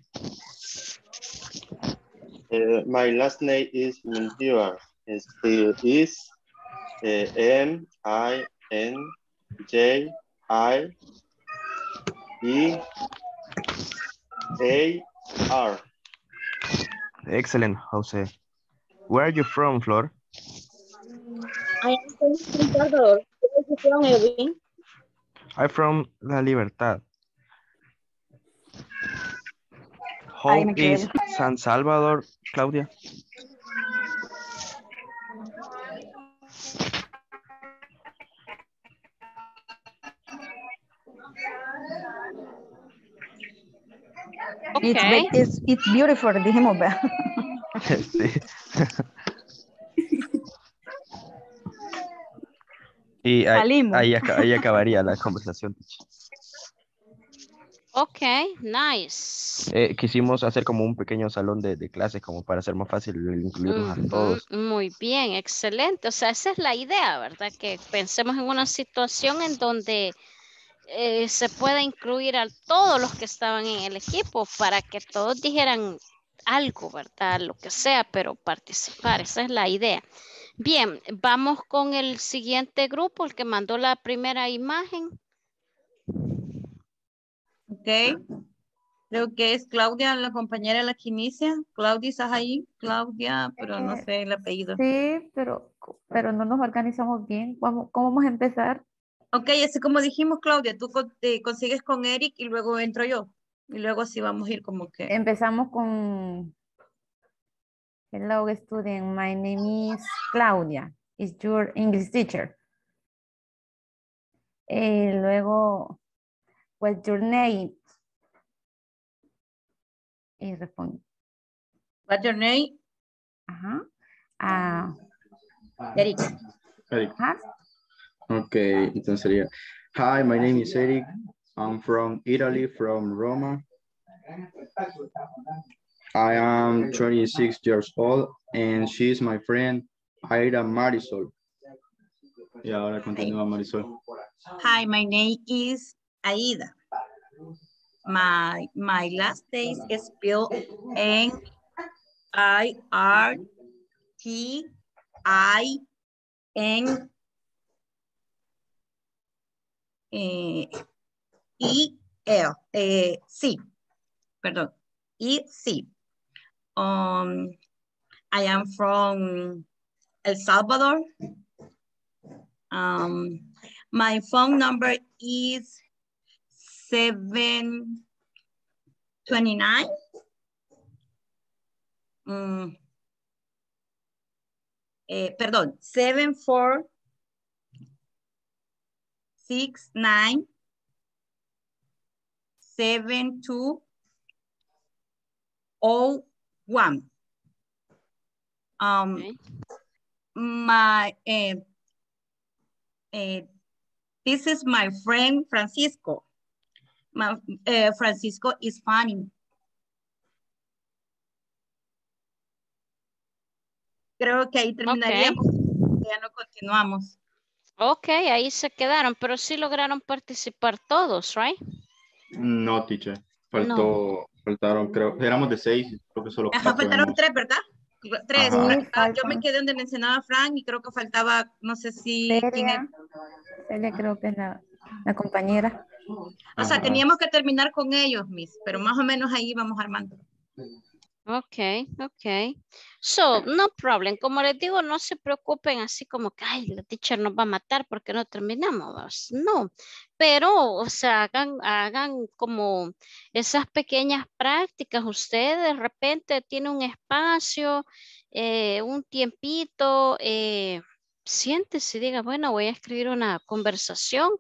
Uh, my last name is Mendioa. It is uh, M I N J I E A R. Excellent, Jose. Where are you from, Flor? I am from Salvador. Where are you from, Edwin? I'm from La Libertad. How is San Salvador, Claudia? Okay. It's, it's, it's beautiful, dijimos, sí. y ahí, ahí, ahí, acabaría la conversación. Ok, nice. Eh, quisimos hacer como un pequeño salón de, de clases como para hacer más fácil incluirnos a todos. Muy bien, excelente. O sea, esa es la idea, ¿verdad? Que pensemos en una situación en donde eh, se pueda incluir a todos los que estaban en el equipo para que todos dijeran algo, ¿verdad? Lo que sea, pero participar, esa es la idea. Bien, vamos con el siguiente grupo, el que mandó la primera imagen. Ok. Creo que es Claudia, la compañera de la que inicia. Claudia, ¿estás ahí? Claudia, pero no sé el apellido. Sí, pero, pero no nos organizamos bien. ¿Cómo, cómo vamos a empezar? Ok, así como dijimos, Claudia, tú te consigues con Eric y luego entro yo. Y luego así vamos a ir como que... Empezamos con... Hello, student. My name is Claudia. Is your English teacher. Y luego, what's your name? Y responde. What's your name? Ajá. Ah, Eric. Eric. Okay, entonces sería, Hi, my name is Eric. I'm from Italy, from Roma. I am 26 years old and she's my friend, Aida Marisol. Y ahora continúa Marisol. Hi, my name is Aida. My, my last name is spelled N I R T I N eh, E L eh, C. Perdón. E C. Um, I am from El Salvador. Um, my phone number is 729. Mm, eh, perdón, 7469 7201. Um, okay. my, uh, uh, this is my friend Francisco. Uh, Francisco is funny. Creo que ahí terminaríamos. Okay. Ya no continuamos. Ok, ahí se quedaron, pero sí lograron participar todos, right? No, teacher. Faltó, no. faltaron, creo, éramos de seis, creo que solo. Ajá, faltaron tres, ¿verdad? Tres. Ajá. Yo me quedé donde mencionaba Frank y creo que faltaba, no sé si... Celia, Celia creo que es la, la compañera. O sea, teníamos que terminar con ellos, Miss, pero más o menos ahí vamos armando. Ok, ok. So, no problem. Como les digo, no se preocupen así como que, ay, la teacher nos va a matar porque no terminamos. No, pero, o sea, hagan, hagan como esas pequeñas prácticas. Usted de repente tiene un espacio, eh, un tiempito, eh, siéntese y diga, bueno, voy a escribir una conversación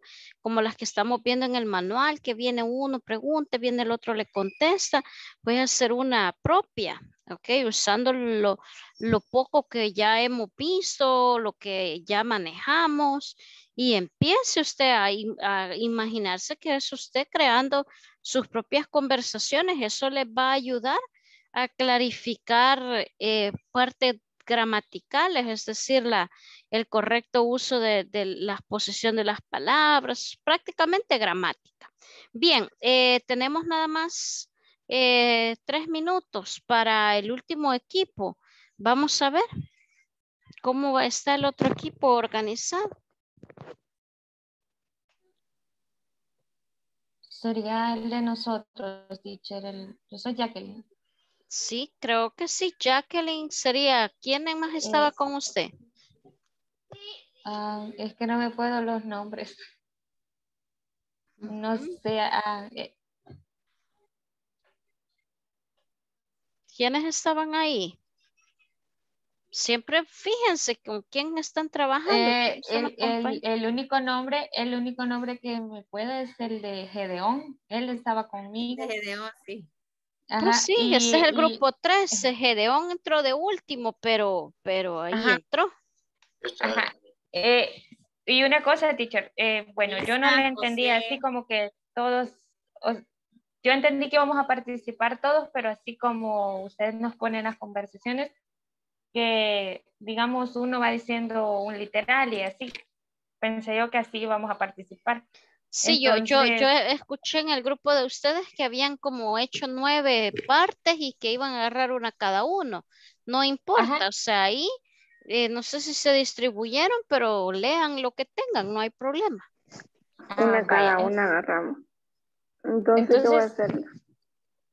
como las que estamos viendo en el manual, que viene uno, pregunta, viene el otro, le contesta. Voy a hacer una propia, ¿ok? Usando lo, lo poco que ya hemos visto, lo que ya manejamos y empiece usted a, a, imaginarse que es usted creando sus propias conversaciones. Eso le va a ayudar a clarificar eh, parte gramaticales, es decir, la, el correcto uso de, de, la posición de las palabras, prácticamente gramática. Bien, eh, tenemos nada más eh, tres minutos para el último equipo. Vamos a ver cómo está el otro equipo organizado. Sería el de nosotros, teacher. El, yo soy Jacqueline. Sí, creo que sí. Jacqueline sería. ¿Quién más estaba Es- con usted? Ah, es que no me puedo los nombres. No sé. ah, eh, ¿Quiénes estaban ahí? Siempre fíjense con quién están trabajando. eh, el, el- compañeros. el único nombre, el único nombre que me puede es el de Gedeón. Él estaba conmigo. Gedeón, sí. Ajá, Pues sí, y- ese es el y- grupo 13. Gedeón entró de último, pero, pero ahí Ajá. entró. Ajá. Eh, y una cosa, teacher, eh, bueno, yo no le entendí así como que todos, o- yo entendí que íbamos a participar todos, pero así como ustedes nos ponen las conversaciones, que digamos uno va diciendo un literal y así. Pensé yo que así íbamos a participar. Sí, yo, yo, yo Entonces- escuché en el grupo de ustedes que habían como hecho nueve partes y que iban a agarrar una cada uno. No importa, o sea, ahí eh, no sé si se distribuyeron, pero lean lo que tengan, no hay problema. Una Ah, cada vaya. una agarramos. Entonces, yo voy a Entonces- hacer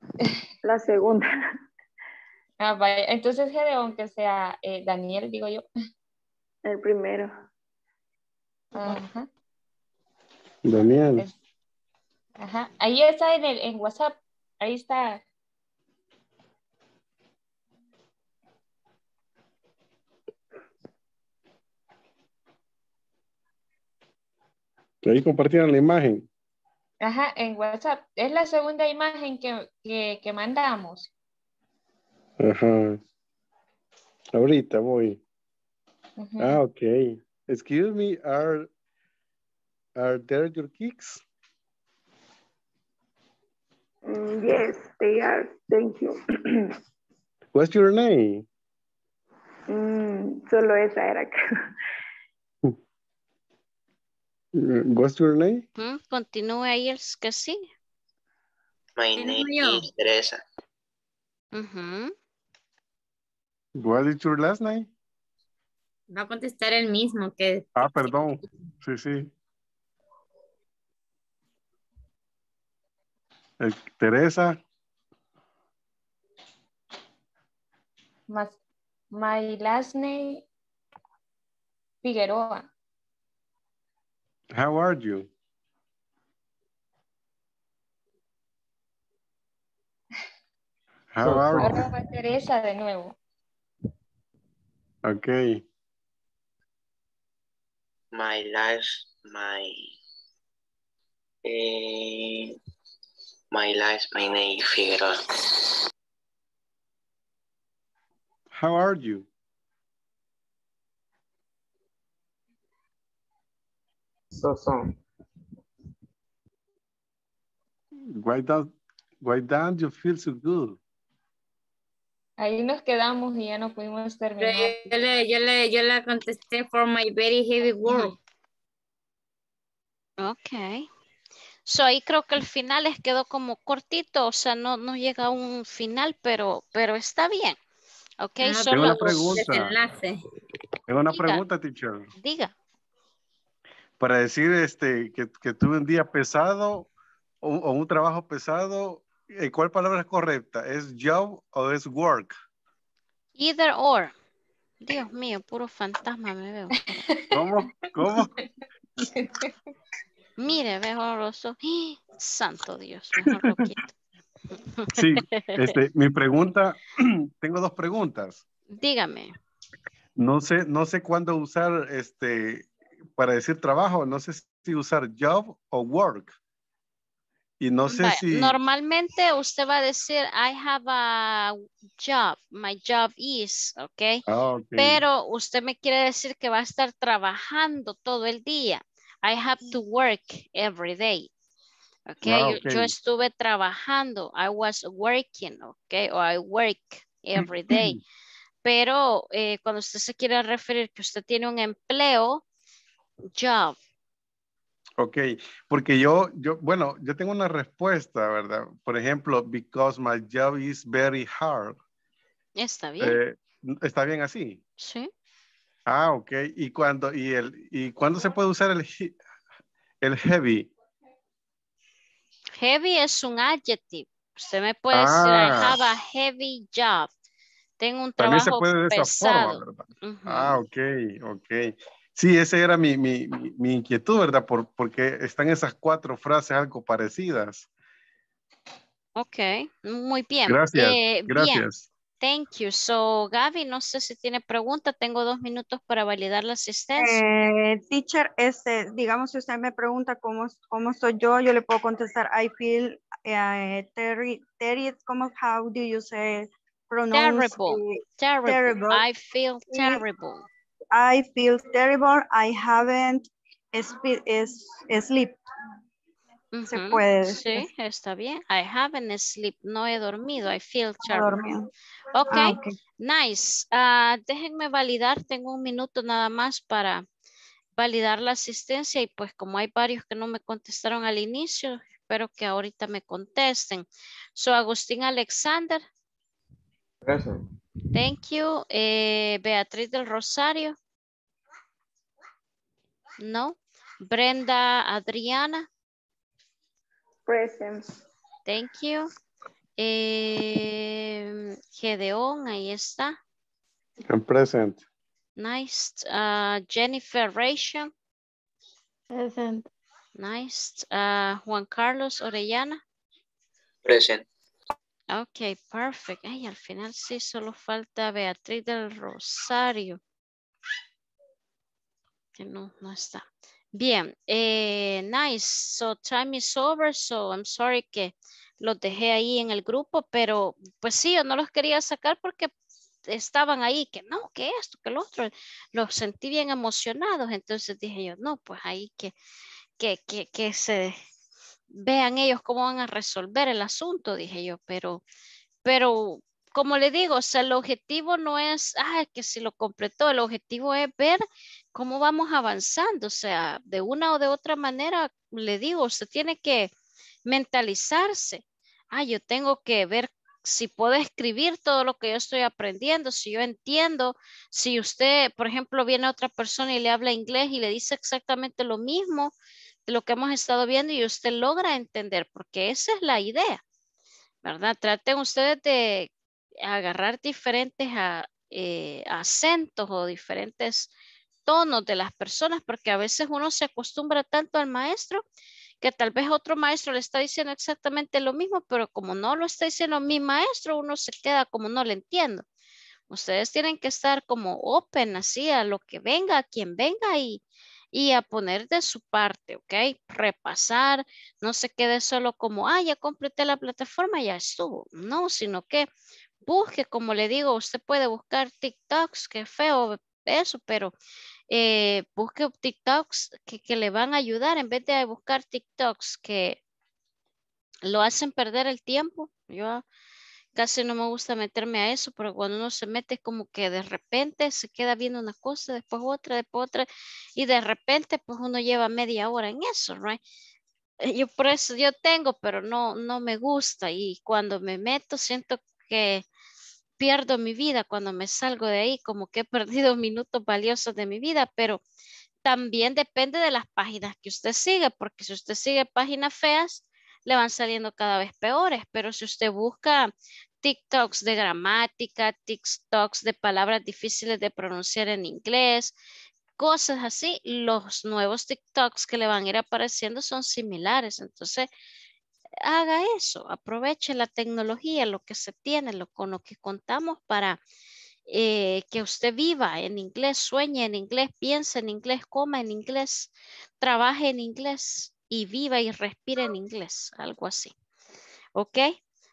la segunda. Ah, vaya. Entonces, Gedeón, que sea eh, Daniel, digo yo. El primero. Ajá. Daniel. Ajá. Ahí está en, el, en WhatsApp. Ahí está. Ahí compartieron la imagen. Ajá, en WhatsApp. Es la segunda imagen que, que, que mandamos. Ajá. Ahorita voy. Ah, ok. Excuse me, are, are there your kicks? Mm, yes, they are. Thank you. What's your name? Mm, solo esa era. What's your name? Mm, Continúe ahí el que sí. My name is Teresa. Ujú. What is your last name? Va a contestar el mismo que Ah, perdón. Sí, sí. Eh, Teresa. Más, my last name Figueroa. How are you? How are you? Arroba Teresa de nuevo. Okay. My last, my, eh, my last, my name Figueroa. How are you? So, so. Why don't, why don't you feel so good? Ahí nos quedamos y ya no pudimos terminar. yo, le, yo, le, yo le contesté for my very heavy work. Ok. So ahí creo que el final les quedó como cortito, o sea, no, no llega a un final, pero, pero está bien. Ok, No, solo Tengo una pregunta. Tengo una Diga. pregunta, teacher. Diga. Para decir este, que, que tuve un día pesado o, o un trabajo pesado, eh, ¿cuál palabra es correcta? ¿Es job o es work? Either or. Dios mío, puro fantasma me veo. ¿Cómo? ¿Cómo? Mire, ojos. ¡Ah! Santo Dios, mejor lo quito. Sí, este, mi pregunta, tengo dos preguntas. Dígame. No sé, no sé cuándo usar este para decir trabajo, no sé si usar job o work. Y no sé si Normalmente usted va a decir, I have a job, my job is, ¿ok? Ah, ok. Pero usted me quiere decir que va a estar trabajando todo el día. I have to work every day. Ah, Yo, yo estuve trabajando, I was working, ¿ok? O I work every day. Pero eh, cuando usted se quiere referir que usted tiene un empleo, job. Ok, porque yo, yo, bueno, yo tengo una respuesta, ¿verdad? Por ejemplo, because my job is very hard. Está bien. Eh, ¿Está bien así? Sí. Ah, ok. ¿Y cuándo, y el, y cuándo se puede usar el, el heavy? Heavy es un adjective. Usted me puede decir, I Ah. have a heavy job. Tengo un También se trabajo puede de esa pesado. forma, ¿verdad? Ah, ok, ok. Sí, esa era mi, mi, mi- mi inquietud, ¿verdad? Por, porque están esas cuatro frases algo parecidas. Ok, muy bien. Gracias, Eh, Bien, gracias. Thank you. So, Gaby, no sé si tiene pregunta. Tengo dos minutos para validar la asistencia. Eh, teacher, este, digamos, si usted me pregunta cómo, cómo soy yo, yo le puedo contestar, I feel ¿cómo, how do you say, pronounce? Terrible, eh, terrible. terrible. I feel terrible. I feel terrible, I haven't spe- Se puede decir. Sí, está bien. I haven't sleep. No he dormido. I feel No terrible. dormido. Ok, Ah, ok. nice. Ah, déjenme validar. Tengo un minuto nada más para validar la asistencia y pues como hay varios que no me contestaron al inicio, espero que ahorita me contesten. So, Agustín Alexander, Present. thank you. Eh, Beatriz del Rosario. No. Brenda Adriana, Present. thank you. Eh, Gedeón, ahí está. I'm present. Nice. Ah, Jennifer Rachel. Present. Nice. Uh, Juan Carlos Orellana. Present. Ok, perfect. Ay, al final sí, solo falta Beatriz del Rosario. Que no, no está. Bien, eh, nice. So time is over, so I'm sorry que los dejé ahí en el grupo, pero pues sí, yo no los quería sacar porque estaban ahí, que no, que esto, que lo otro. Los sentí bien emocionados, entonces dije yo, no, pues ahí que, que, que, que se vean ellos cómo van a resolver el asunto, dije yo, pero, pero como le digo, o sea, el objetivo no es, ah, que si lo completó, el objetivo es ver cómo vamos avanzando, o sea, de una o de otra manera, le digo, usted tiene que mentalizarse, ah, yo tengo que ver si puedo escribir todo lo que yo estoy aprendiendo, si yo entiendo, si usted, por ejemplo, viene otra persona y le habla inglés y le dice exactamente lo mismo de lo que hemos estado viendo y usted logra entender, porque esa es la idea, ¿verdad? Traten ustedes de agarrar diferentes eh, acentos o diferentes tonos de las personas, porque a veces uno se acostumbra tanto al maestro que tal vez otro maestro le está diciendo exactamente lo mismo, pero como no lo está diciendo mi maestro, uno se queda como no le entiendo. Ustedes tienen que estar como open así a lo que venga, a quien venga y, y a poner de su parte, ¿ok? Repasar, no se quede solo como, ah, ya completé la plataforma, ya estuvo. No, sino que busque, como le digo, usted puede buscar TikToks, que feo eso, pero eh, busque TikToks que, que, le van a ayudar en vez de buscar TikToks que lo hacen perder el tiempo. Yo casi no me gusta meterme a eso, pero cuando uno se mete como que de repente se queda viendo una cosa, después otra, después otra, y de repente pues uno lleva media hora en eso, right? Eh, yo por eso yo tengo, pero no, no me gusta y cuando me meto siento que pierdo mi vida cuando me salgo de ahí, como que he perdido minutos valiosos de mi vida, pero también depende de las páginas que usted sigue, porque si usted sigue páginas feas, le van saliendo cada vez peores, pero si usted busca TikToks de gramática, TikToks de palabras difíciles de pronunciar en inglés, cosas así, los nuevos TikToks que le van a ir apareciendo son similares. Entonces, haga eso, aproveche la tecnología, lo que se tiene, lo, con lo que contamos para eh, que usted viva en inglés, sueñe en inglés, piense en inglés, coma en inglés, trabaje en inglés y viva y respire en inglés, algo así. ¿Ok?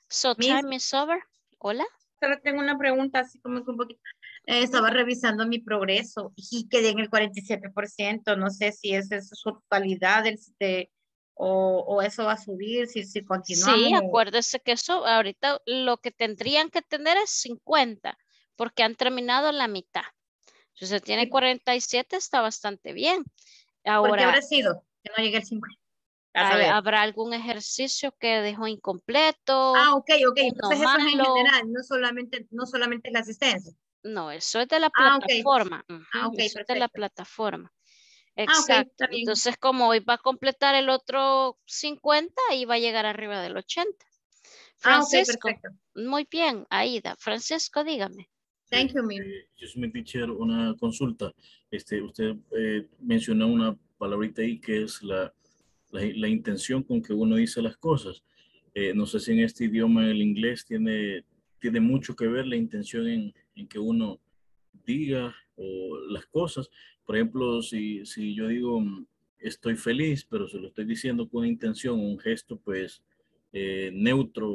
So time is over. Hola. Solo tengo una pregunta, así como un poquito. Eh, estaba revisando mi progreso y quedé en el 47%. No sé si esa es su totalidad de, o, eso va a subir si, si continuamos. Sí, acuérdese que eso ahorita lo que tendrían que tener es 50 porque han terminado la mitad. Si usted tiene 47 está bastante bien. Ahora, ¿Por qué habrá sido que no llegue el 50? ¿Habrá algún ejercicio que dejó incompleto? Ah, ok, ok. Entonces eso es en general, no solamente, no solamente la asistencia. No, eso es de la ah, plataforma. Ah, okay. eso es de la plataforma. Ah, Exacto. Entonces, como hoy va a completar el otro 50, y va a llegar arriba del 80. Francisco. muy bien, Aida. Francisco, dígame. Thank you, Yo soy mi teacher, una consulta. Este, usted eh, mencionó una palabrita ahí que es la, la, intención con que uno dice las cosas. Eh, no sé si en este idioma, el inglés, tiene, tiene mucho que ver la intención en, en que uno diga o las cosas. Por ejemplo, si, si yo digo mm, estoy feliz, pero se lo estoy diciendo con una intención, un gesto pues eh, neutro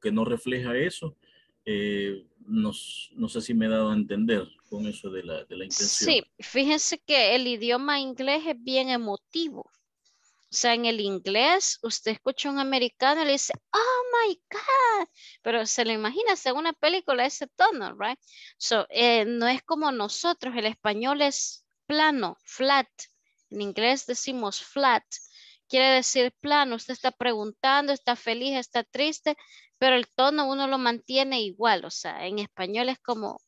que no refleja eso, eh, no, sé si me he dado a entender con eso de la, de la intención. Sí, fíjense que el idioma inglés es bien emotivo. O sea, en el inglés, usted escucha a un americano y le dice, oh my God, pero se lo imagina, según una película, ese tono, right? So, eh, no es como nosotros, el español es plano, flat. En inglés decimos flat. Quiere decir plano. Usted está preguntando, está feliz, está triste, pero el tono uno lo mantiene igual. O sea, en español es como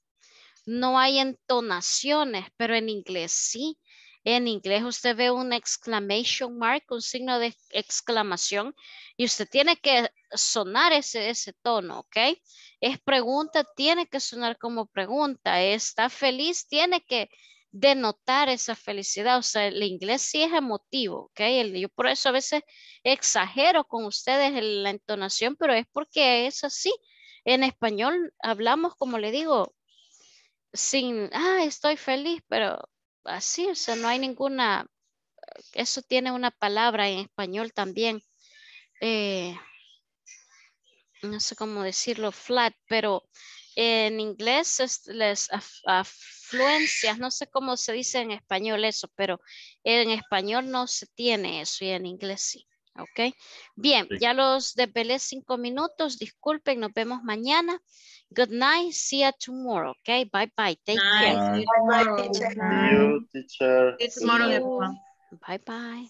no hay entonaciones, pero en inglés sí. En inglés usted ve un exclamation mark, un signo de exclamación, y usted tiene que sonar ese, ese tono, ¿ok? Es pregunta, tiene que sonar como pregunta. Está feliz, tiene que denotar esa felicidad. O sea, el inglés sí es emotivo, ¿ok? yo por eso a veces exagero con ustedes en la entonación, pero es porque es así. En español hablamos, como le digo, sin, ah, estoy feliz, pero así, o sea, no hay ninguna, eso tiene una palabra en español también. Eh, no sé cómo decirlo, flat, pero en inglés es, les afluencias, no sé cómo se dice en español eso, pero en español no se tiene eso y en inglés sí. ¿Ok? Bien, ya los desvelé cinco minutos. Disculpen, nos vemos mañana. Good night. See you tomorrow. Okay? Bye bye. Take care. Bye, bye, teacher. See you tomorrow. Bye bye.